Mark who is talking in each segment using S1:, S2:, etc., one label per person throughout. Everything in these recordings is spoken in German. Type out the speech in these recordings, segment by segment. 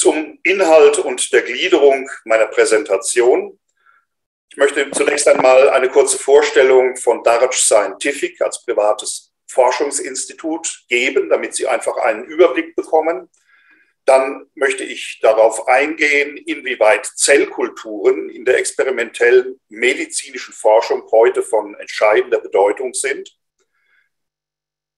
S1: Zum Inhalt und der Gliederung meiner Präsentation. Ich möchte zunächst einmal eine kurze Vorstellung von Darch Scientific als privates Forschungsinstitut geben, damit Sie einfach einen Überblick bekommen. Dann möchte ich darauf eingehen, inwieweit Zellkulturen in der experimentellen medizinischen Forschung heute von entscheidender Bedeutung sind.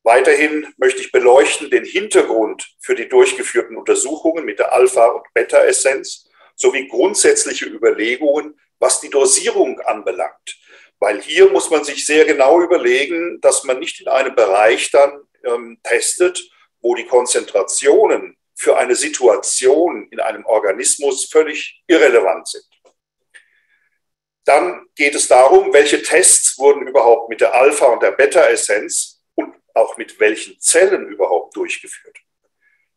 S1: Weiterhin möchte ich beleuchten den Hintergrund für die durchgeführten Untersuchungen mit der Alpha- und Beta-Essenz sowie grundsätzliche Überlegungen, was die Dosierung anbelangt. Weil hier muss man sich sehr genau überlegen, dass man nicht in einem Bereich dann ähm, testet, wo die Konzentrationen für eine Situation in einem Organismus völlig irrelevant sind. Dann geht es darum, welche Tests wurden überhaupt mit der Alpha- und der Beta-Essenz auch mit welchen Zellen überhaupt durchgeführt.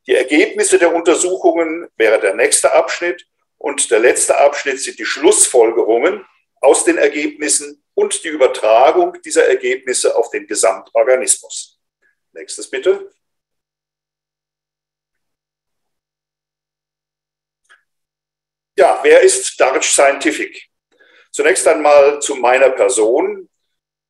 S1: Die Ergebnisse der Untersuchungen wäre der nächste Abschnitt und der letzte Abschnitt sind die Schlussfolgerungen aus den Ergebnissen und die Übertragung dieser Ergebnisse auf den Gesamtorganismus. Nächstes bitte. Ja, wer ist Darch Scientific? Zunächst einmal zu meiner Person.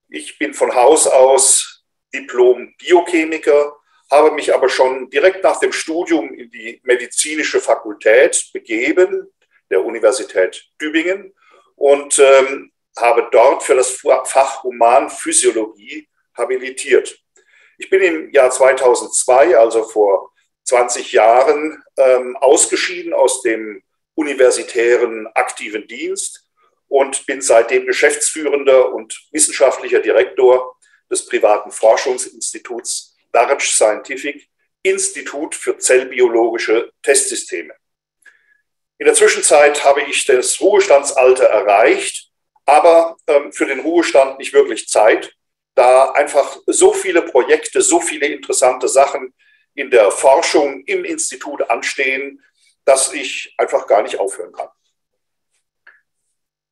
S1: Ich bin von Haus aus Diplom-Biochemiker, habe mich aber schon direkt nach dem Studium in die medizinische Fakultät begeben, der Universität Tübingen, und ähm, habe dort für das Fach Humanphysiologie habilitiert. Ich bin im Jahr 2002, also vor 20 Jahren, ähm, ausgeschieden aus dem universitären aktiven Dienst und bin seitdem Geschäftsführender und wissenschaftlicher Direktor des privaten Forschungsinstituts Darch Scientific Institut für zellbiologische Testsysteme. In der Zwischenzeit habe ich das Ruhestandsalter erreicht, aber ähm, für den Ruhestand nicht wirklich Zeit, da einfach so viele Projekte, so viele interessante Sachen in der Forschung im Institut anstehen, dass ich einfach gar nicht aufhören kann.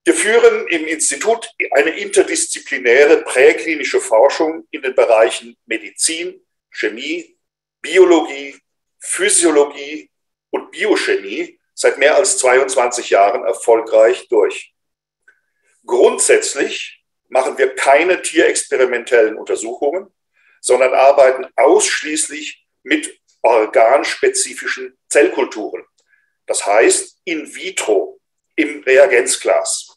S1: Wir führen im Institut eine interdisziplinäre präklinische Forschung in den Bereichen Medizin, Chemie, Biologie, Physiologie und Biochemie seit mehr als 22 Jahren erfolgreich durch. Grundsätzlich machen wir keine tierexperimentellen Untersuchungen, sondern arbeiten ausschließlich mit organspezifischen Zellkulturen. Das heißt in vitro im Reagenzglas.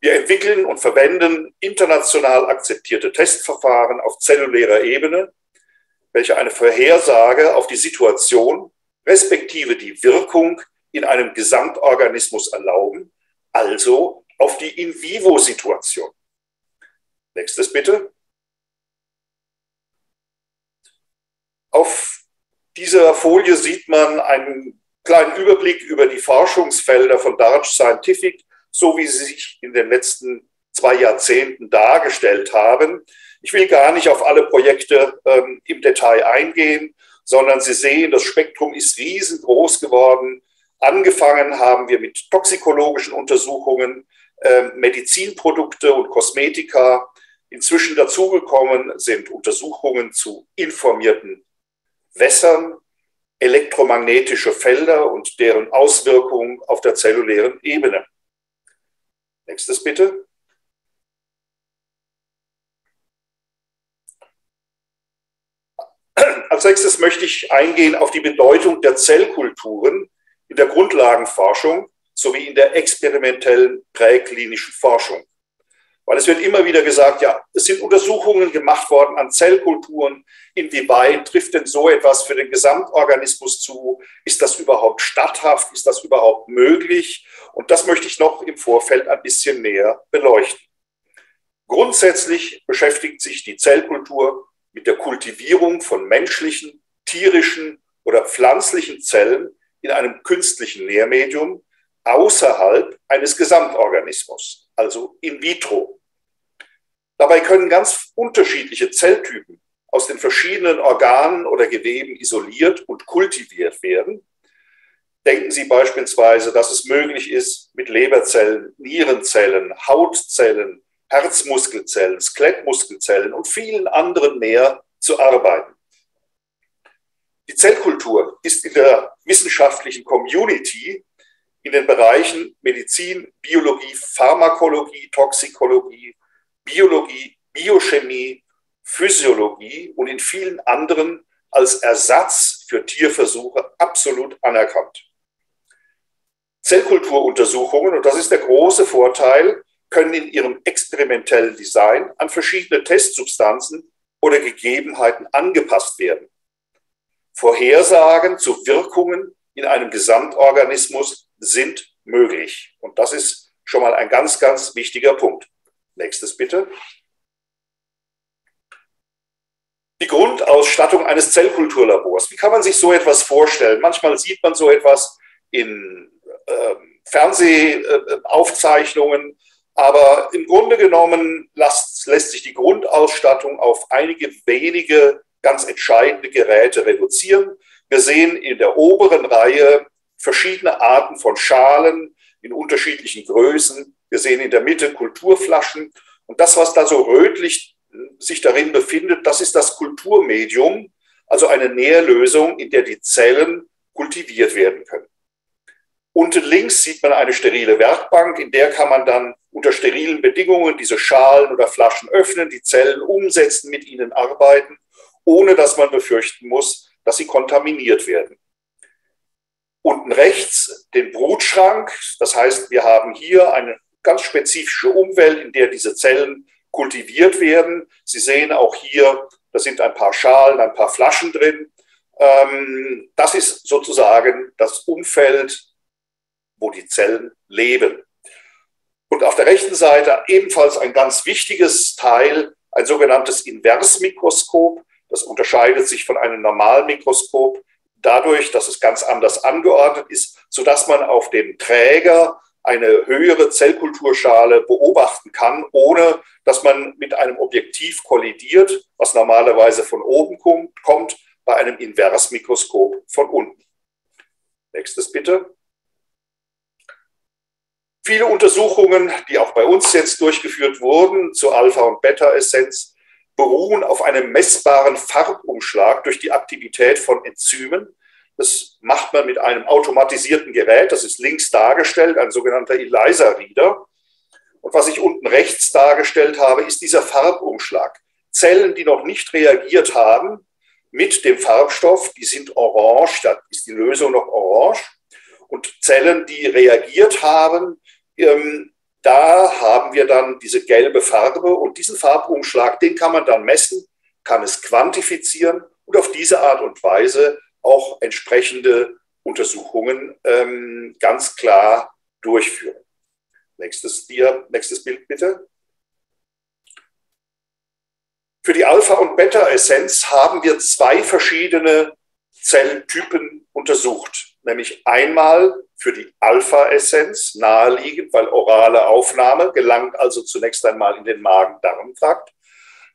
S1: Wir entwickeln und verwenden international akzeptierte Testverfahren auf zellulärer Ebene, welche eine Vorhersage auf die Situation respektive die Wirkung in einem Gesamtorganismus erlauben, also auf die In-vivo-Situation. Nächstes bitte. Auf dieser Folie sieht man einen kleinen Überblick über die Forschungsfelder von Darch Scientific so wie sie sich in den letzten zwei Jahrzehnten dargestellt haben. Ich will gar nicht auf alle Projekte ähm, im Detail eingehen, sondern Sie sehen, das Spektrum ist riesengroß geworden. Angefangen haben wir mit toxikologischen Untersuchungen, äh, Medizinprodukte und Kosmetika. Inzwischen dazugekommen sind Untersuchungen zu informierten Wässern, elektromagnetische Felder und deren Auswirkungen auf der zellulären Ebene. Nächstes bitte. Als nächstes möchte ich eingehen auf die Bedeutung der Zellkulturen in der Grundlagenforschung sowie in der experimentellen präklinischen Forschung. Weil es wird immer wieder gesagt, ja, es sind Untersuchungen gemacht worden an Zellkulturen. Inwieweit trifft denn so etwas für den Gesamtorganismus zu? Ist das überhaupt statthaft? Ist das überhaupt möglich? Und das möchte ich noch im Vorfeld ein bisschen näher beleuchten. Grundsätzlich beschäftigt sich die Zellkultur mit der Kultivierung von menschlichen, tierischen oder pflanzlichen Zellen in einem künstlichen Nährmedium außerhalb eines Gesamtorganismus, also in vitro. Dabei können ganz unterschiedliche Zelltypen aus den verschiedenen Organen oder Geweben isoliert und kultiviert werden. Denken Sie beispielsweise, dass es möglich ist, mit Leberzellen, Nierenzellen, Hautzellen, Herzmuskelzellen, Skelettmuskelzellen und vielen anderen mehr zu arbeiten. Die Zellkultur ist in der wissenschaftlichen Community in den Bereichen Medizin, Biologie, Pharmakologie, Toxikologie, Biologie, Biochemie, Physiologie und in vielen anderen als Ersatz für Tierversuche absolut anerkannt. Zellkulturuntersuchungen, und das ist der große Vorteil, können in ihrem experimentellen Design an verschiedene Testsubstanzen oder Gegebenheiten angepasst werden. Vorhersagen zu Wirkungen in einem Gesamtorganismus sind möglich. Und das ist schon mal ein ganz, ganz wichtiger Punkt. Nächstes bitte. Die Grundausstattung eines Zellkulturlabors. Wie kann man sich so etwas vorstellen? Manchmal sieht man so etwas in äh, Fernsehaufzeichnungen, aber im Grunde genommen lässt, lässt sich die Grundausstattung auf einige wenige ganz entscheidende Geräte reduzieren. Wir sehen in der oberen Reihe verschiedene Arten von Schalen in unterschiedlichen Größen. Wir sehen in der Mitte Kulturflaschen. Und das, was da so rötlich sich darin befindet, das ist das Kulturmedium, also eine Nährlösung, in der die Zellen kultiviert werden können. Unten links sieht man eine sterile Werkbank, in der kann man dann unter sterilen Bedingungen diese Schalen oder Flaschen öffnen, die Zellen umsetzen, mit ihnen arbeiten, ohne dass man befürchten muss, dass sie kontaminiert werden. Unten rechts den Brutschrank, das heißt, wir haben hier eine ganz spezifische Umwelt, in der diese Zellen kultiviert werden. Sie sehen auch hier, da sind ein paar Schalen, ein paar Flaschen drin. Ähm, das ist sozusagen das Umfeld, wo die Zellen leben. Und auf der rechten Seite ebenfalls ein ganz wichtiges Teil, ein sogenanntes Inversmikroskop. Das unterscheidet sich von einem normalen Mikroskop dadurch, dass es ganz anders angeordnet ist, sodass man auf dem Träger eine höhere Zellkulturschale beobachten kann, ohne dass man mit einem Objektiv kollidiert, was normalerweise von oben kommt, bei einem Inversmikroskop von unten. Nächstes bitte. Viele Untersuchungen, die auch bei uns jetzt durchgeführt wurden zur Alpha- und Beta-Essenz, beruhen auf einem messbaren Farbumschlag durch die Aktivität von Enzymen, das macht man mit einem automatisierten Gerät, das ist links dargestellt, ein sogenannter ELISA-Reader. Und was ich unten rechts dargestellt habe, ist dieser Farbumschlag. Zellen, die noch nicht reagiert haben mit dem Farbstoff, die sind orange, da ist die Lösung noch orange. Und Zellen, die reagiert haben, ähm, da haben wir dann diese gelbe Farbe und diesen Farbumschlag, den kann man dann messen, kann es quantifizieren und auf diese Art und Weise auch entsprechende Untersuchungen ähm, ganz klar durchführen. Nächstes, Dia, nächstes Bild bitte. Für die Alpha- und Beta-Essenz haben wir zwei verschiedene Zelltypen untersucht, nämlich einmal für die Alpha-Essenz naheliegend, weil orale Aufnahme gelangt also zunächst einmal in den Magen-Darm-Trakt,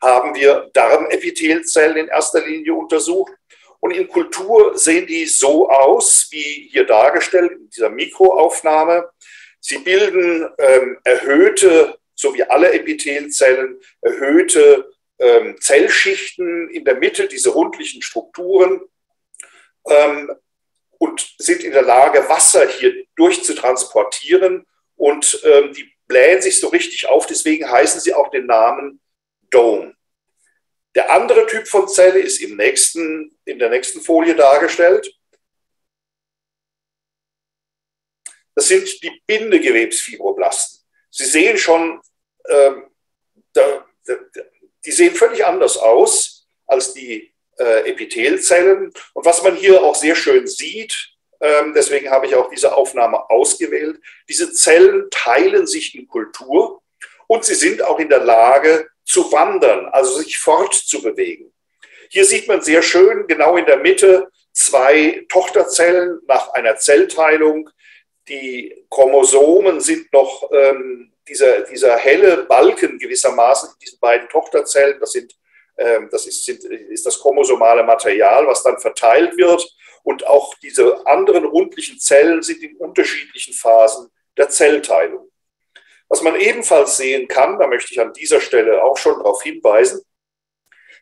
S1: haben wir Darmepithelzellen in erster Linie untersucht und in Kultur sehen die so aus, wie hier dargestellt in dieser Mikroaufnahme. Sie bilden ähm, erhöhte, so wie alle Epithelzellen, erhöhte ähm, Zellschichten in der Mitte, diese rundlichen Strukturen, ähm, und sind in der Lage, Wasser hier durchzutransportieren. Und ähm, die blähen sich so richtig auf, deswegen heißen sie auch den Namen Dome. Der andere Typ von Zelle ist im nächsten, in der nächsten Folie dargestellt. Das sind die Bindegewebsfibroblasten. Sie sehen schon, ähm, da, da, die sehen völlig anders aus als die äh, Epithelzellen. Und was man hier auch sehr schön sieht, ähm, deswegen habe ich auch diese Aufnahme ausgewählt, diese Zellen teilen sich in Kultur und sie sind auch in der Lage, zu wandern, also sich fortzubewegen. Hier sieht man sehr schön genau in der Mitte zwei Tochterzellen nach einer Zellteilung. Die Chromosomen sind noch ähm, dieser, dieser helle Balken gewissermaßen in diesen beiden Tochterzellen. Das, sind, das ist, ist das chromosomale Material, was dann verteilt wird. Und auch diese anderen rundlichen Zellen sind in unterschiedlichen Phasen der Zellteilung. Was man ebenfalls sehen kann, da möchte ich an dieser Stelle auch schon darauf hinweisen,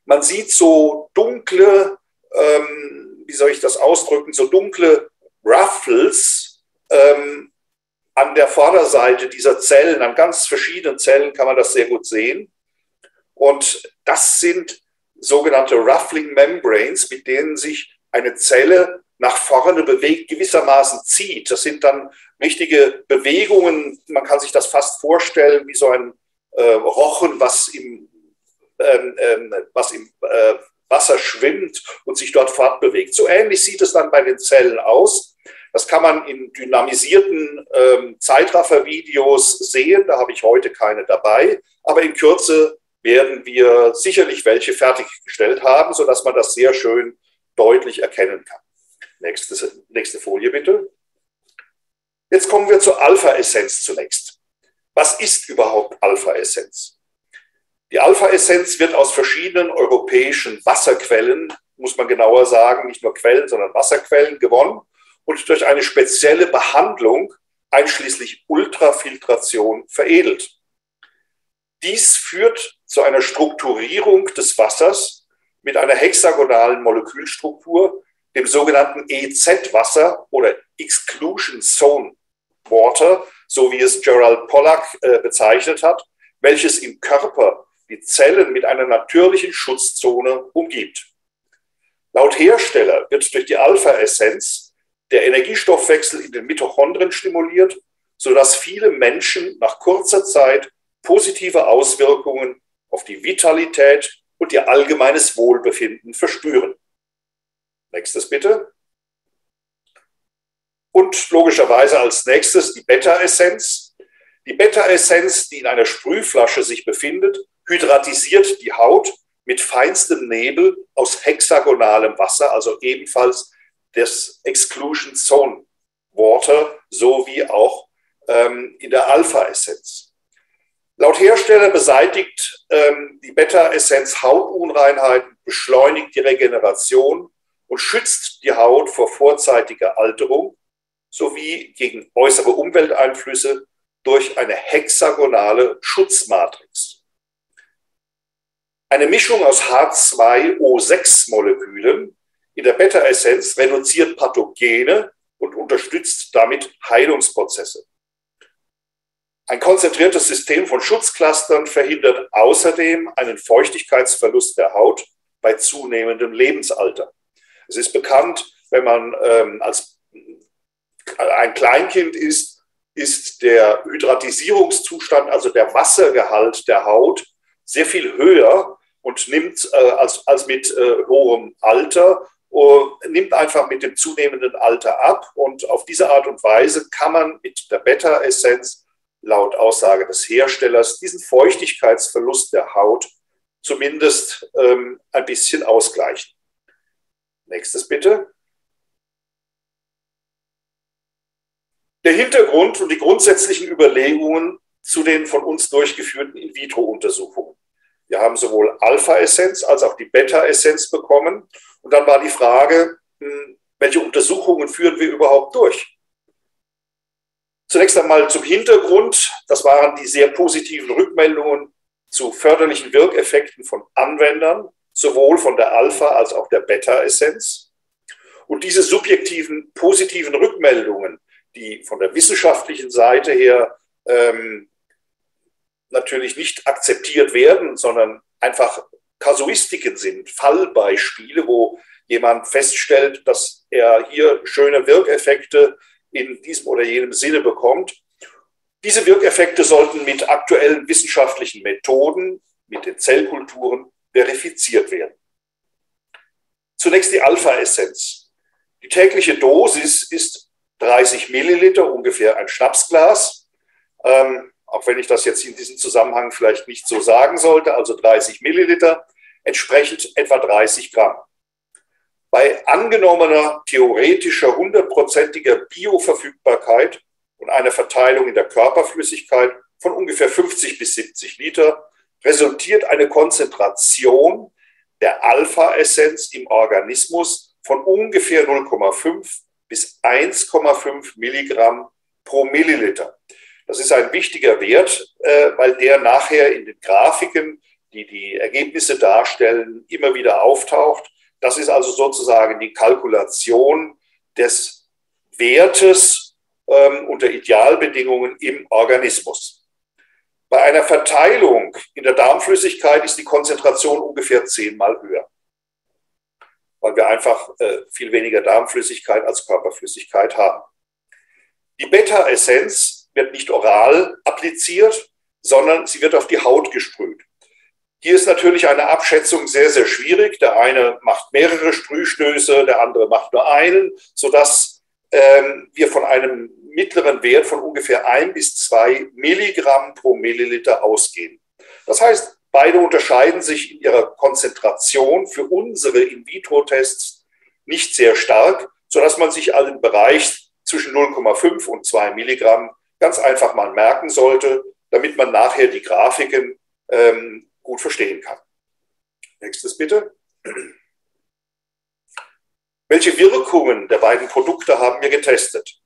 S1: man sieht so dunkle, ähm, wie soll ich das ausdrücken, so dunkle Ruffles ähm, an der Vorderseite dieser Zellen, an ganz verschiedenen Zellen kann man das sehr gut sehen. Und das sind sogenannte Ruffling Membranes, mit denen sich eine Zelle nach vorne bewegt, gewissermaßen zieht. Das sind dann richtige Bewegungen. Man kann sich das fast vorstellen wie so ein äh, Rochen, was im, ähm, ähm, was im äh, Wasser schwimmt und sich dort fortbewegt. So ähnlich sieht es dann bei den Zellen aus. Das kann man in dynamisierten ähm, Zeitraffer-Videos sehen. Da habe ich heute keine dabei. Aber in Kürze werden wir sicherlich welche fertiggestellt haben, sodass man das sehr schön deutlich erkennen kann. Nächste, nächste Folie bitte. Jetzt kommen wir zur Alpha-Essenz zunächst. Was ist überhaupt Alpha-Essenz? Die Alpha-Essenz wird aus verschiedenen europäischen Wasserquellen, muss man genauer sagen, nicht nur Quellen, sondern Wasserquellen gewonnen und durch eine spezielle Behandlung, einschließlich Ultrafiltration, veredelt. Dies führt zu einer Strukturierung des Wassers mit einer hexagonalen Molekülstruktur, dem sogenannten EZ-Wasser oder Exclusion Zone Water, so wie es Gerald Pollack äh, bezeichnet hat, welches im Körper die Zellen mit einer natürlichen Schutzzone umgibt. Laut Hersteller wird durch die Alpha-Essenz der Energiestoffwechsel in den Mitochondrien stimuliert, sodass viele Menschen nach kurzer Zeit positive Auswirkungen auf die Vitalität und ihr allgemeines Wohlbefinden verspüren. Nächstes bitte. Und logischerweise als nächstes die Beta-Essenz. Die Beta-Essenz, die in einer Sprühflasche sich befindet, hydratisiert die Haut mit feinstem Nebel aus hexagonalem Wasser, also ebenfalls des Exclusion Zone Water, sowie auch ähm, in der Alpha-Essenz. Laut Hersteller beseitigt ähm, die Beta-Essenz Hautunreinheiten, beschleunigt die Regeneration und schützt die Haut vor vorzeitiger Alterung sowie gegen äußere Umwelteinflüsse durch eine hexagonale Schutzmatrix. Eine Mischung aus H2O6-Molekülen in der Beta-Essenz reduziert Pathogene und unterstützt damit Heilungsprozesse. Ein konzentriertes System von Schutzclustern verhindert außerdem einen Feuchtigkeitsverlust der Haut bei zunehmendem Lebensalter. Es ist bekannt, wenn man ähm, als ein Kleinkind ist, ist der Hydratisierungszustand, also der Wassergehalt der Haut, sehr viel höher und nimmt äh, als, als mit äh, hohem Alter, uh, nimmt einfach mit dem zunehmenden Alter ab. Und auf diese Art und Weise kann man mit der Beta-Essenz laut Aussage des Herstellers diesen Feuchtigkeitsverlust der Haut zumindest ähm, ein bisschen ausgleichen. Nächstes bitte. Der Hintergrund und die grundsätzlichen Überlegungen zu den von uns durchgeführten In-vitro-Untersuchungen. Wir haben sowohl Alpha-Essenz als auch die Beta-Essenz bekommen. Und dann war die Frage, hm, welche Untersuchungen führen wir überhaupt durch? Zunächst einmal zum Hintergrund. Das waren die sehr positiven Rückmeldungen zu förderlichen Wirkeffekten von Anwendern, sowohl von der Alpha- als auch der Beta-Essenz. Und diese subjektiven positiven Rückmeldungen, die von der wissenschaftlichen Seite her ähm, natürlich nicht akzeptiert werden, sondern einfach Kasuistiken sind, Fallbeispiele, wo jemand feststellt, dass er hier schöne Wirkeffekte in diesem oder jenem Sinne bekommt. Diese Wirkeffekte sollten mit aktuellen wissenschaftlichen Methoden, mit den Zellkulturen verifiziert werden. Zunächst die Alpha-Essenz. Die tägliche Dosis ist 30 Milliliter, ungefähr ein Schnapsglas. Ähm, auch wenn ich das jetzt in diesem Zusammenhang vielleicht nicht so sagen sollte, also 30 Milliliter, entsprechend etwa 30 Gramm. Bei angenommener theoretischer hundertprozentiger Bioverfügbarkeit und einer Verteilung in der Körperflüssigkeit von ungefähr 50 bis 70 Liter resultiert eine Konzentration der Alpha-Essenz im Organismus von ungefähr 0,5 bis 1,5 Milligramm pro Milliliter. Das ist ein wichtiger Wert, äh, weil der nachher in den Grafiken, die die Ergebnisse darstellen, immer wieder auftaucht Das ist also sozusagen die Kalkulation des Wertes ähm, unter Idealbedingungen im Organismus. Bei einer Verteilung in der Darmflüssigkeit ist die Konzentration ungefähr zehnmal höher, weil wir einfach äh, viel weniger Darmflüssigkeit als Körperflüssigkeit haben. Die Beta-Essenz wird nicht oral appliziert, sondern sie wird auf die Haut gesprüht. Hier ist natürlich eine Abschätzung sehr, sehr schwierig. Der eine macht mehrere Sprühstöße, der andere macht nur einen, sodass ähm, wir von einem mittleren Wert von ungefähr ein bis zwei Milligramm pro Milliliter ausgehen. Das heißt, beide unterscheiden sich in ihrer Konzentration für unsere In-vitro-Tests nicht sehr stark, sodass man sich im Bereich zwischen 0,5 und 2 Milligramm ganz einfach mal merken sollte, damit man nachher die Grafiken ähm, gut verstehen kann. Nächstes bitte. Welche Wirkungen der beiden Produkte haben wir getestet?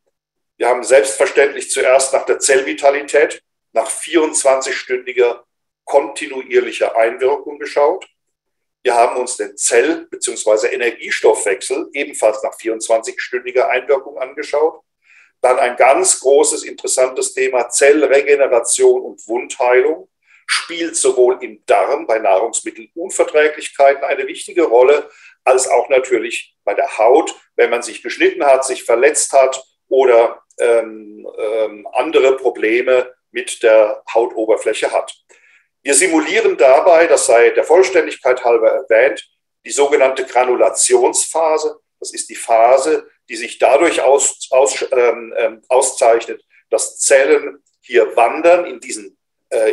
S1: Wir haben selbstverständlich zuerst nach der Zellvitalität, nach 24-stündiger kontinuierlicher Einwirkung geschaut. Wir haben uns den Zell- bzw. Energiestoffwechsel ebenfalls nach 24-stündiger Einwirkung angeschaut. Dann ein ganz großes, interessantes Thema Zellregeneration und Wundheilung spielt sowohl im Darm bei Nahrungsmittelunverträglichkeiten eine wichtige Rolle, als auch natürlich bei der Haut, wenn man sich geschnitten hat, sich verletzt hat oder ähm, ähm, andere Probleme mit der Hautoberfläche hat. Wir simulieren dabei, das sei der Vollständigkeit halber erwähnt, die sogenannte Granulationsphase. Das ist die Phase, die sich dadurch aus, aus, ähm, ähm auszeichnet, dass Zellen hier wandern in diesen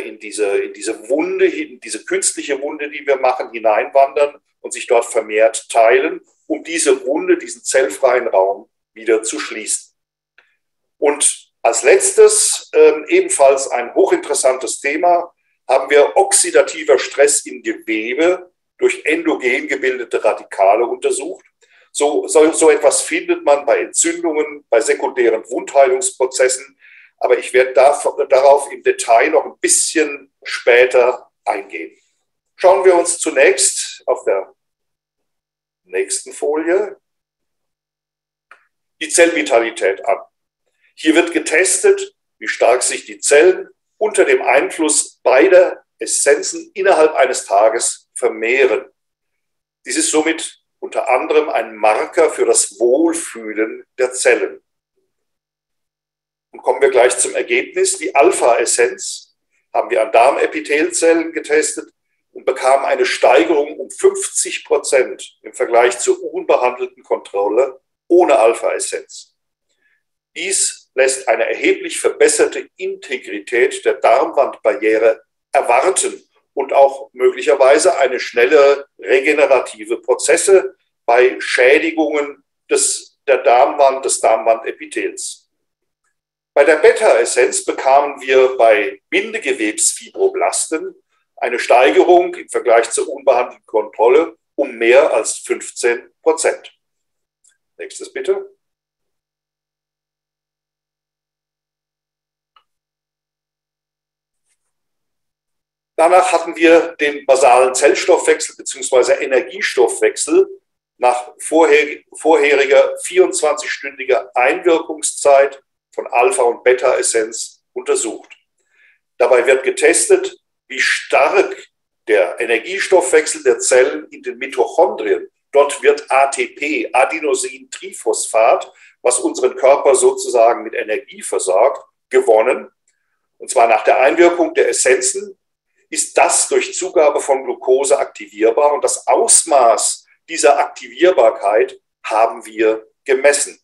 S1: in, diese, in diese Wunde, in diese künstliche Wunde, die wir machen, hineinwandern und sich dort vermehrt teilen, um diese Wunde, diesen zellfreien Raum wieder zu schließen. Und als letztes, äh, ebenfalls ein hochinteressantes Thema, haben wir oxidativer Stress im Gewebe durch endogen gebildete Radikale untersucht. So, so, so etwas findet man bei Entzündungen, bei sekundären Wundheilungsprozessen, aber ich werde darauf im Detail noch ein bisschen später eingehen. Schauen wir uns zunächst auf der nächsten Folie die Zellvitalität an. Hier wird getestet, wie stark sich die Zellen unter dem Einfluss beider Essenzen innerhalb eines Tages vermehren. Dies ist somit unter anderem ein Marker für das Wohlfühlen der Zellen. Und kommen wir gleich zum Ergebnis. Die Alpha-Essenz haben wir an Darmepithelzellen getestet und bekamen eine Steigerung um 50 Prozent im Vergleich zur unbehandelten Kontrolle ohne Alpha-Essenz. Dies lässt eine erheblich verbesserte Integrität der Darmwandbarriere erwarten und auch möglicherweise eine schnellere regenerative Prozesse bei Schädigungen des, der Darmwand, des Darmwandepithels. Bei der Beta-Essenz bekamen wir bei Bindegewebsfibroblasten eine Steigerung im Vergleich zur unbehandelten Kontrolle um mehr als 15 Prozent. Nächstes bitte. Danach hatten wir den basalen Zellstoffwechsel bzw. Energiestoffwechsel nach vorheriger 24-stündiger Einwirkungszeit von Alpha- und Beta-Essenz untersucht. Dabei wird getestet, wie stark der Energiestoffwechsel der Zellen in den Mitochondrien, dort wird ATP, Adenosin-Triphosphat, was unseren Körper sozusagen mit Energie versorgt, gewonnen. Und zwar nach der Einwirkung der Essenzen ist das durch Zugabe von Glucose aktivierbar und das Ausmaß dieser Aktivierbarkeit haben wir gemessen.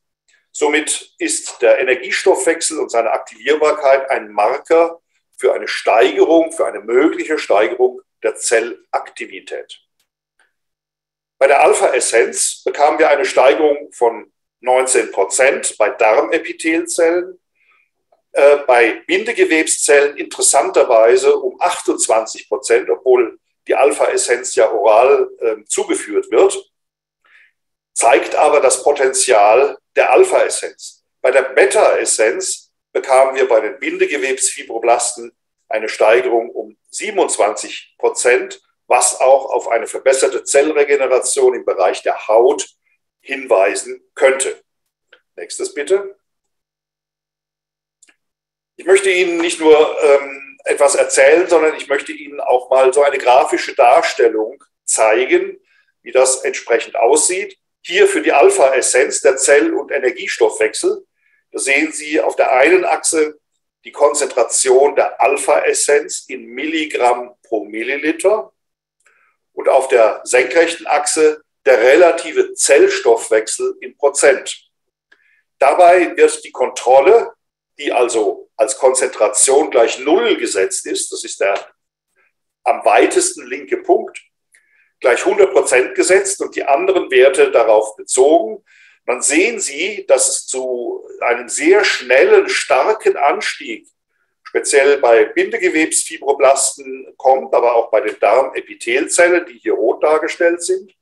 S1: Somit ist der Energiestoffwechsel und seine Aktivierbarkeit ein Marker für eine Steigerung, für eine mögliche Steigerung der Zellaktivität. Bei der Alpha-Essenz bekamen wir eine Steigerung von 19 Prozent bei Darmepithelzellen, äh, bei Bindegewebszellen interessanterweise um 28 Prozent, obwohl die Alpha-Essenz ja oral äh, zugeführt wird, zeigt aber das Potenzial der Alpha-Essenz. Bei der Beta-Essenz bekamen wir bei den Bindegewebsfibroblasten eine Steigerung um 27 Prozent was auch auf eine verbesserte Zellregeneration im Bereich der Haut hinweisen könnte. Nächstes bitte. Ich möchte Ihnen nicht nur ähm, etwas erzählen, sondern ich möchte Ihnen auch mal so eine grafische Darstellung zeigen, wie das entsprechend aussieht. Hier für die Alpha-Essenz der Zell- und Energiestoffwechsel. Da sehen Sie auf der einen Achse die Konzentration der Alpha-Essenz in Milligramm pro Milliliter und auf der senkrechten Achse der relative Zellstoffwechsel in Prozent. Dabei wird die Kontrolle, die also als Konzentration gleich Null gesetzt ist, das ist der am weitesten linke Punkt, gleich 100 Prozent gesetzt und die anderen Werte darauf bezogen. Dann sehen Sie, dass es zu einem sehr schnellen, starken Anstieg speziell bei Bindegewebsfibroblasten kommt, aber auch bei den Darmepithelzellen, die hier rot dargestellt sind.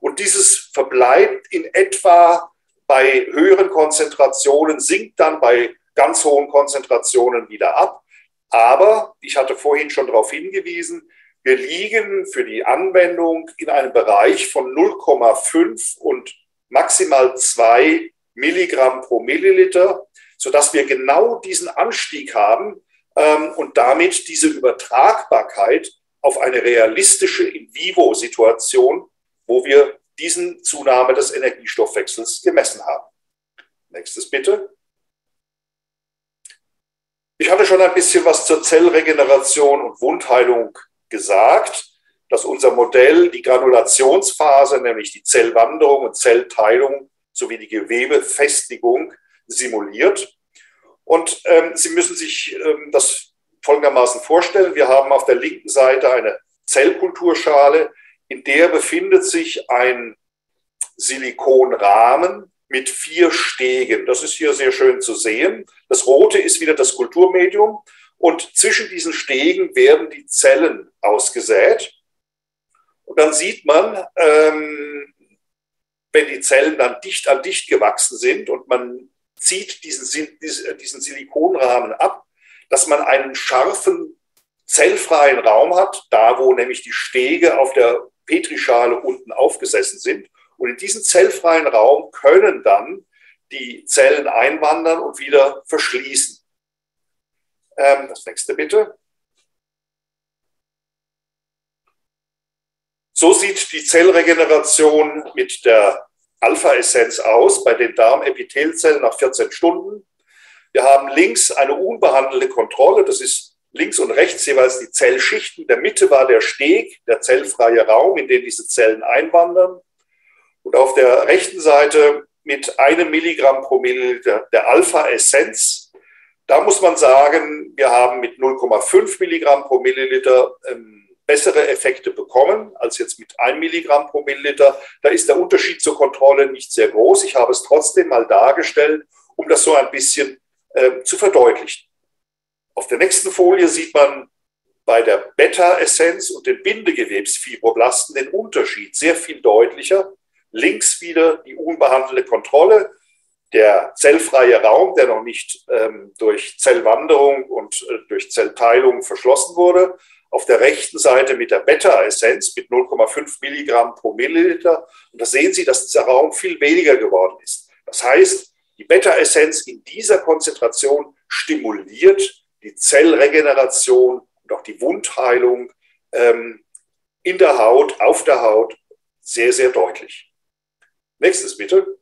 S1: Und dieses verbleibt in etwa bei höheren Konzentrationen, sinkt dann bei ganz hohen Konzentrationen wieder ab. Aber ich hatte vorhin schon darauf hingewiesen, wir liegen für die Anwendung in einem Bereich von 0,5 und maximal 2 Milligramm pro Milliliter sodass wir genau diesen Anstieg haben ähm, und damit diese Übertragbarkeit auf eine realistische In-vivo-Situation, wo wir diesen Zunahme des Energiestoffwechsels gemessen haben. Nächstes bitte. Ich hatte schon ein bisschen was zur Zellregeneration und Wundheilung gesagt, dass unser Modell die Granulationsphase, nämlich die Zellwanderung und Zellteilung sowie die Gewebefestigung simuliert. Und ähm, Sie müssen sich ähm, das folgendermaßen vorstellen. Wir haben auf der linken Seite eine Zellkulturschale, in der befindet sich ein Silikonrahmen mit vier Stegen. Das ist hier sehr schön zu sehen. Das rote ist wieder das Kulturmedium und zwischen diesen Stegen werden die Zellen ausgesät. Und dann sieht man, ähm, wenn die Zellen dann dicht an dicht gewachsen sind und man zieht diesen, diesen Silikonrahmen ab, dass man einen scharfen, zellfreien Raum hat, da wo nämlich die Stege auf der Petrischale unten aufgesessen sind. Und in diesen zellfreien Raum können dann die Zellen einwandern und wieder verschließen. Ähm, das nächste bitte. So sieht die Zellregeneration mit der Alpha-Essenz aus bei den Darmepithelzellen nach 14 Stunden. Wir haben links eine unbehandelte Kontrolle, das ist links und rechts jeweils die Zellschichten. Der Mitte war der Steg, der zellfreie Raum, in den diese Zellen einwandern. Und auf der rechten Seite mit einem Milligramm pro Milliliter der Alpha-Essenz. Da muss man sagen, wir haben mit 0,5 Milligramm pro Milliliter ähm, bessere Effekte bekommen als jetzt mit 1 Milligramm pro Milliliter. Da ist der Unterschied zur Kontrolle nicht sehr groß. Ich habe es trotzdem mal dargestellt, um das so ein bisschen äh, zu verdeutlichen. Auf der nächsten Folie sieht man bei der Beta-Essenz und den Bindegewebsfibroblasten den Unterschied sehr viel deutlicher. Links wieder die unbehandelte Kontrolle, der zellfreie Raum, der noch nicht ähm, durch Zellwanderung und äh, durch Zellteilung verschlossen wurde auf der rechten Seite mit der Beta-Essenz mit 0,5 Milligramm pro Milliliter. Und da sehen Sie, dass dieser Raum viel weniger geworden ist. Das heißt, die Beta-Essenz in dieser Konzentration stimuliert die Zellregeneration und auch die Wundheilung ähm, in der Haut, auf der Haut sehr, sehr deutlich. Nächstes bitte.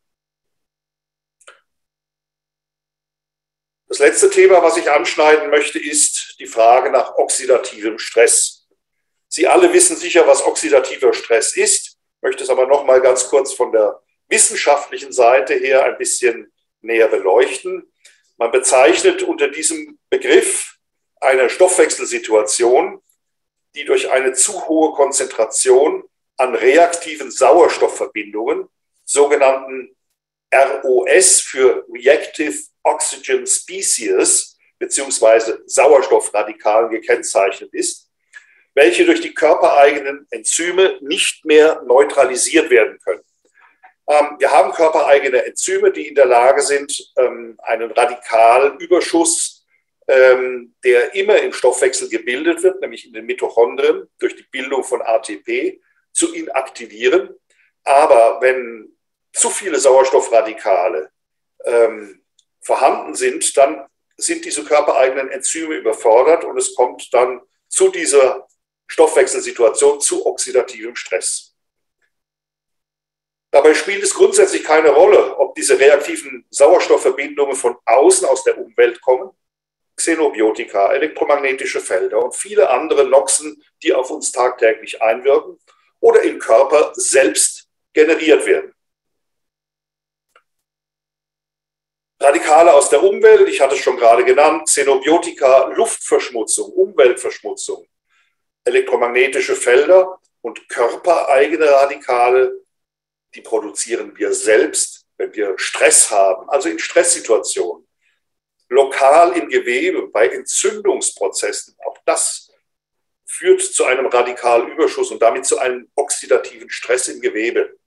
S1: Das letzte Thema, was ich anschneiden möchte, ist die Frage nach oxidativem Stress. Sie alle wissen sicher, was oxidativer Stress ist. Möchte es aber noch mal ganz kurz von der wissenschaftlichen Seite her ein bisschen näher beleuchten. Man bezeichnet unter diesem Begriff eine Stoffwechselsituation, die durch eine zu hohe Konzentration an reaktiven Sauerstoffverbindungen, sogenannten ROS für Reactive Oxygen Species beziehungsweise Sauerstoffradikalen gekennzeichnet ist, welche durch die körpereigenen Enzyme nicht mehr neutralisiert werden können. Ähm, wir haben körpereigene Enzyme, die in der Lage sind, ähm, einen Radikalüberschuss ähm, der immer im Stoffwechsel gebildet wird, nämlich in den Mitochondrien durch die Bildung von ATP, zu inaktivieren. Aber wenn zu viele Sauerstoffradikale vorhanden sind, dann sind diese körpereigenen Enzyme überfordert und es kommt dann zu dieser Stoffwechselsituation zu oxidativem Stress. Dabei spielt es grundsätzlich keine Rolle, ob diese reaktiven Sauerstoffverbindungen von außen aus der Umwelt kommen, Xenobiotika, elektromagnetische Felder und viele andere Noxen, die auf uns tagtäglich einwirken oder im Körper selbst generiert werden. Radikale aus der Umwelt, ich hatte es schon gerade genannt, Xenobiotika, Luftverschmutzung, Umweltverschmutzung, elektromagnetische Felder und körpereigene Radikale, die produzieren wir selbst, wenn wir Stress haben, also in Stresssituationen. Lokal im Gewebe, bei Entzündungsprozessen, auch das führt zu einem Radikalüberschuss und damit zu einem oxidativen Stress im Gewebe.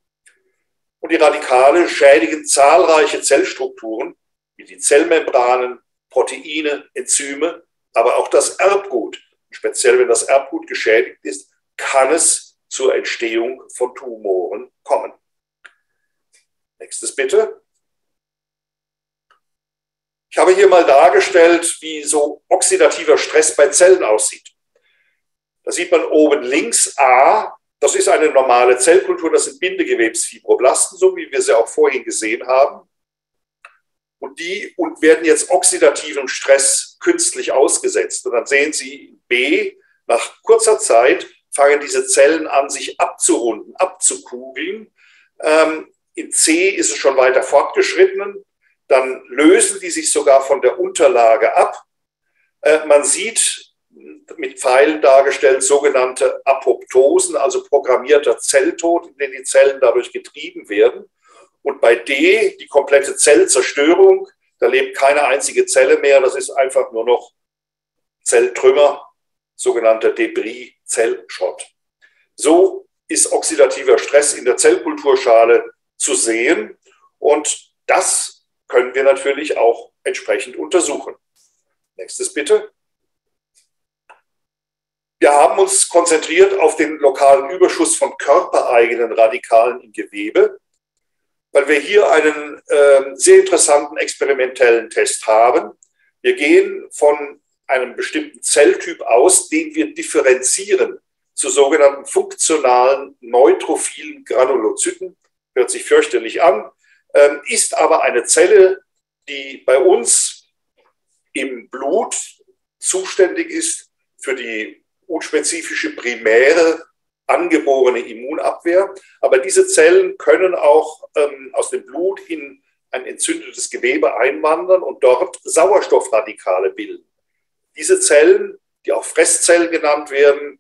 S1: Und die Radikale schädigen zahlreiche Zellstrukturen, wie die Zellmembranen, Proteine, Enzyme, aber auch das Erbgut. Speziell wenn das Erbgut geschädigt ist, kann es zur Entstehung von Tumoren kommen. Nächstes bitte. Ich habe hier mal dargestellt, wie so oxidativer Stress bei Zellen aussieht. Da sieht man oben links A, das ist eine normale Zellkultur, das sind Bindegewebsfibroblasten, so wie wir sie auch vorhin gesehen haben und die und werden jetzt oxidativem Stress künstlich ausgesetzt. Und dann sehen Sie B, nach kurzer Zeit fangen diese Zellen an, sich abzurunden, abzukugeln. Ähm, in C ist es schon weiter fortgeschritten. Dann lösen die sich sogar von der Unterlage ab. Äh, man sieht mit Pfeilen dargestellt sogenannte Apoptosen, also programmierter Zelltod, in den die Zellen dadurch getrieben werden. Und bei D, die komplette Zellzerstörung, da lebt keine einzige Zelle mehr, das ist einfach nur noch Zelltrümmer, sogenannter Debris, Zellschrott. So ist oxidativer Stress in der Zellkulturschale zu sehen und das können wir natürlich auch entsprechend untersuchen. Nächstes bitte. Wir haben uns konzentriert auf den lokalen Überschuss von körpereigenen Radikalen im Gewebe weil wir hier einen äh, sehr interessanten experimentellen Test haben. Wir gehen von einem bestimmten Zelltyp aus, den wir differenzieren zu sogenannten funktionalen neutrophilen Granulozyten. Hört sich fürchterlich an, äh, ist aber eine Zelle, die bei uns im Blut zuständig ist für die unspezifische primäre angeborene Immunabwehr. Aber diese Zellen können auch ähm, aus dem Blut in ein entzündetes Gewebe einwandern und dort Sauerstoffradikale bilden. Diese Zellen, die auch Fresszellen genannt werden,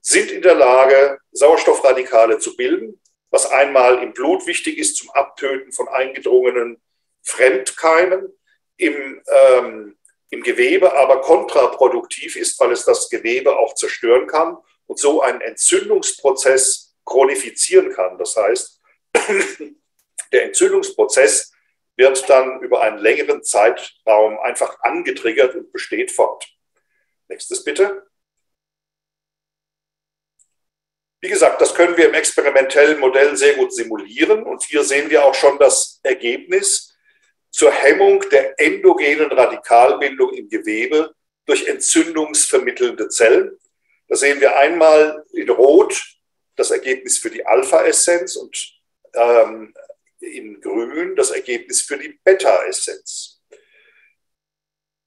S1: sind in der Lage, Sauerstoffradikale zu bilden, was einmal im Blut wichtig ist zum Abtöten von eingedrungenen Fremdkeimen, im, ähm, im Gewebe aber kontraproduktiv ist, weil es das Gewebe auch zerstören kann und so einen Entzündungsprozess chronifizieren kann. Das heißt, der Entzündungsprozess wird dann über einen längeren Zeitraum einfach angetriggert und besteht fort. Nächstes bitte. Wie gesagt, das können wir im experimentellen Modell sehr gut simulieren und hier sehen wir auch schon das Ergebnis zur Hemmung der endogenen Radikalbildung im Gewebe durch entzündungsvermittelnde Zellen. Da sehen wir einmal in Rot das Ergebnis für die Alpha-Essenz und ähm, in Grün das Ergebnis für die Beta-Essenz.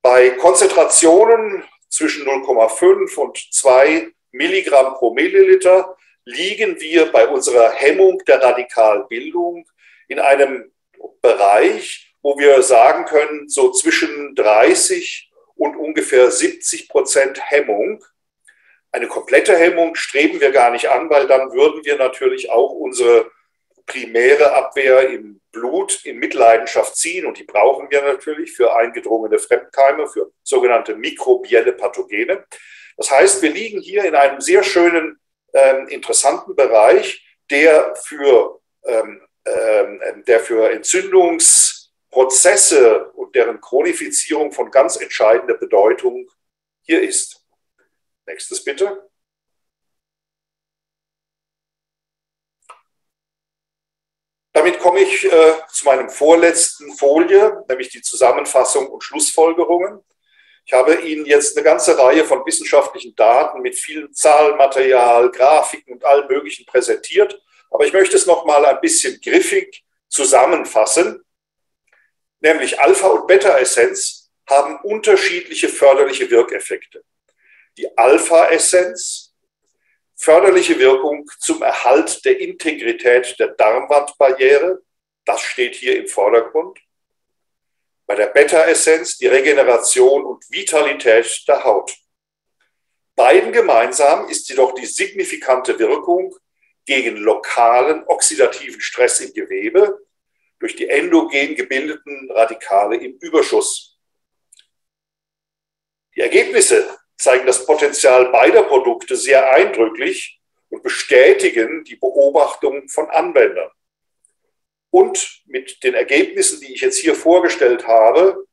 S1: Bei Konzentrationen zwischen 0,5 und 2 Milligramm pro Milliliter liegen wir bei unserer Hemmung der Radikalbildung in einem Bereich, wo wir sagen können, so zwischen 30 und ungefähr 70 Prozent Hemmung eine komplette Hemmung streben wir gar nicht an, weil dann würden wir natürlich auch unsere primäre Abwehr im Blut in Mitleidenschaft ziehen und die brauchen wir natürlich für eingedrungene Fremdkeime, für sogenannte mikrobielle Pathogene. Das heißt, wir liegen hier in einem sehr schönen, äh, interessanten Bereich, der für, ähm, äh, der für Entzündungs Prozesse und deren Chronifizierung von ganz entscheidender Bedeutung hier ist. Nächstes bitte. Damit komme ich äh, zu meinem vorletzten Folie, nämlich die Zusammenfassung und Schlussfolgerungen. Ich habe Ihnen jetzt eine ganze Reihe von wissenschaftlichen Daten mit viel Zahlenmaterial, Grafiken und allem Möglichen präsentiert. Aber ich möchte es noch mal ein bisschen griffig zusammenfassen. Nämlich Alpha- und Beta-Essenz haben unterschiedliche förderliche Wirkeffekte. Die Alpha-Essenz förderliche Wirkung zum Erhalt der Integrität der Darmwandbarriere. Das steht hier im Vordergrund. Bei der Beta-Essenz die Regeneration und Vitalität der Haut. Beiden gemeinsam ist jedoch die signifikante Wirkung gegen lokalen oxidativen Stress im Gewebe durch die endogen gebildeten Radikale im Überschuss. Die Ergebnisse zeigen das Potenzial beider Produkte sehr eindrücklich und bestätigen die Beobachtung von Anwendern. Und mit den Ergebnissen, die ich jetzt hier vorgestellt habe,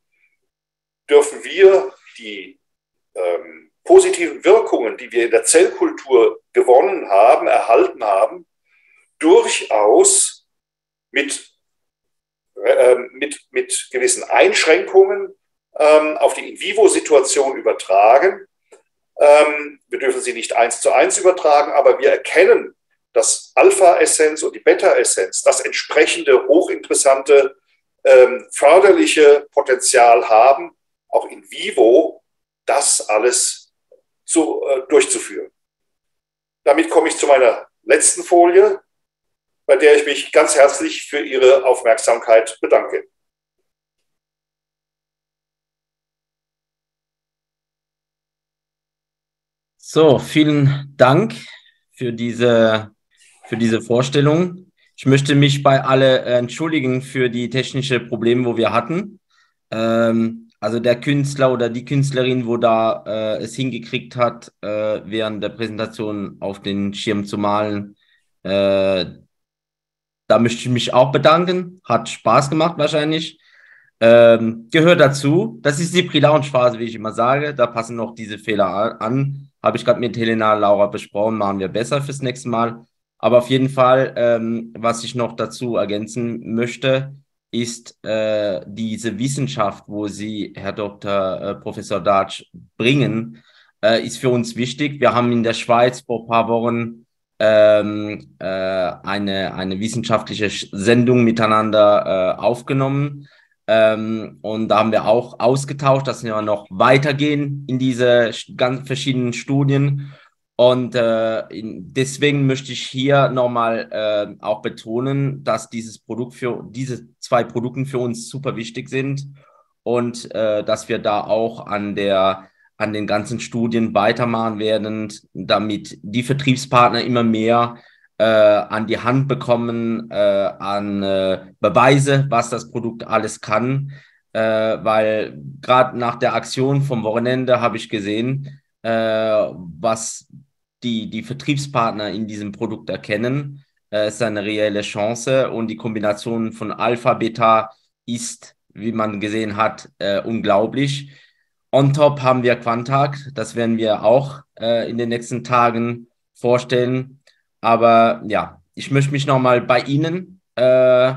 S1: dürfen wir die ähm, positiven Wirkungen, die wir in der Zellkultur gewonnen haben, erhalten haben, durchaus mit, äh, mit, mit gewissen Einschränkungen ähm, auf die In-vivo-Situation übertragen ähm, wir dürfen sie nicht eins zu eins übertragen, aber wir erkennen, dass Alpha-Essenz und die Beta-Essenz das entsprechende hochinteressante ähm, förderliche Potenzial haben, auch in vivo das alles zu, äh, durchzuführen. Damit komme ich zu meiner letzten Folie, bei der ich mich ganz herzlich für Ihre Aufmerksamkeit bedanke.
S2: So, vielen Dank für diese, für diese Vorstellung. Ich möchte mich bei alle äh, entschuldigen für die technische Probleme, wo wir hatten. Ähm, also der Künstler oder die Künstlerin, wo da äh, es hingekriegt hat, äh, während der Präsentation auf den Schirm zu malen, äh, da möchte ich mich auch bedanken. Hat Spaß gemacht wahrscheinlich. Ähm, gehört dazu. Das ist die Pre-Launch-Phase, wie ich immer sage. Da passen noch diese Fehler an. Habe ich gerade mit Helena Laura besprochen, machen wir besser fürs nächste Mal. Aber auf jeden Fall, ähm, was ich noch dazu ergänzen möchte, ist äh, diese Wissenschaft, wo Sie, Herr Dr. Äh, Professor Darch, bringen, äh, ist für uns wichtig. Wir haben in der Schweiz vor ein paar Wochen ähm, äh, eine, eine wissenschaftliche Sendung miteinander äh, aufgenommen ähm, und da haben wir auch ausgetauscht, dass wir noch weitergehen in diese ganz verschiedenen Studien. Und äh, deswegen möchte ich hier nochmal äh, auch betonen, dass dieses Produkt für diese zwei Produkte für uns super wichtig sind und äh, dass wir da auch an der an den ganzen Studien weitermachen werden, damit die Vertriebspartner immer mehr äh, an die Hand bekommen, äh, an äh, Beweise, was das Produkt alles kann. Äh, weil gerade nach der Aktion vom Wochenende habe ich gesehen, äh, was die, die Vertriebspartner in diesem Produkt erkennen. Äh, ist eine reelle Chance und die Kombination von Alpha, Beta ist, wie man gesehen hat, unglaublich. On top haben wir Quantag, das werden wir auch äh, in den nächsten Tagen vorstellen. Aber ja, ich möchte mich nochmal bei Ihnen, äh,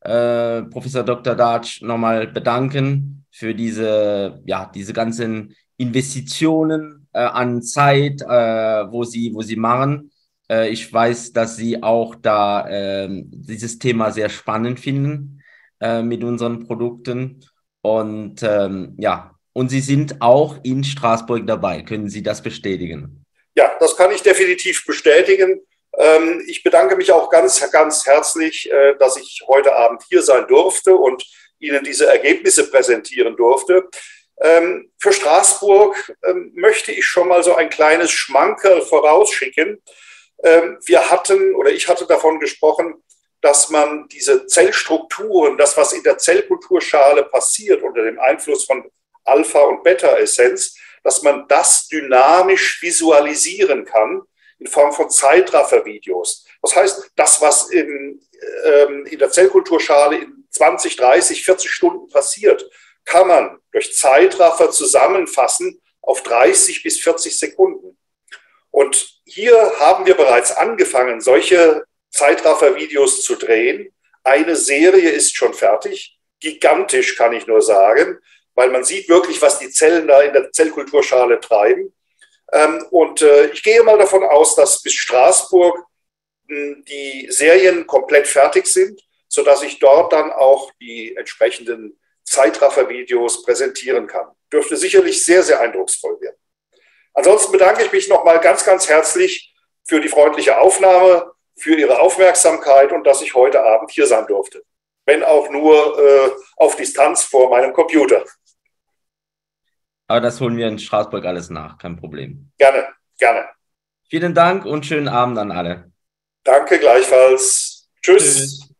S2: äh, Professor Dr. Darch, nochmal bedanken für diese, ja, diese ganzen Investitionen äh, an Zeit, äh, wo, Sie, wo Sie machen. Äh, ich weiß, dass Sie auch da ähm, dieses Thema sehr spannend finden äh, mit unseren Produkten. Und ähm, ja, und Sie sind auch in Straßburg dabei. Können Sie das bestätigen?
S1: Ja, das kann ich definitiv bestätigen. Ähm, ich bedanke mich auch ganz, ganz herzlich, äh, dass ich heute Abend hier sein durfte und Ihnen diese Ergebnisse präsentieren durfte. Ähm, für Straßburg ähm, möchte ich schon mal so ein kleines Schmankerl vorausschicken. Wir hatten oder ich hatte davon gesprochen, dass man diese Zellstrukturen, das, was in der Zellkulturschale passiert unter dem Einfluss von Alpha- und Beta-Essenz, dass man das dynamisch visualisieren kann in Form von Zeitraffer-Videos. Das heißt, das, was in, ähm, in der Zellkulturschale in 20, 30, 40 Stunden passiert, kann man durch Zeitraffer zusammenfassen auf 30 bis 40 Sekunden. Und hier haben wir bereits angefangen, solche Zeitraffer-Videos zu drehen. Eine Serie ist schon fertig, gigantisch kann ich nur sagen, weil man sieht wirklich, was die Zellen da in der Zellkulturschale treiben. Ähm, und äh, ich gehe mal davon aus, dass bis Straßburg hm, die Serien komplett fertig sind, sodass ich dort dann auch die entsprechenden Zeitraffer-Videos präsentieren kann. Dürfte sicherlich sehr, sehr eindrucksvoll werden. Ansonsten bedanke ich mich nochmal ganz, ganz herzlich für die freundliche Aufnahme, für Ihre Aufmerksamkeit und dass ich heute Abend hier sein durfte. Wenn auch nur äh, auf Distanz vor meinem Computer.
S2: Aber das holen wir in Straßburg alles nach, kein Problem.
S1: Gerne, gerne.
S2: Vielen Dank und schönen Abend an alle.
S1: Danke gleichfalls. Tschüss. Tschüss.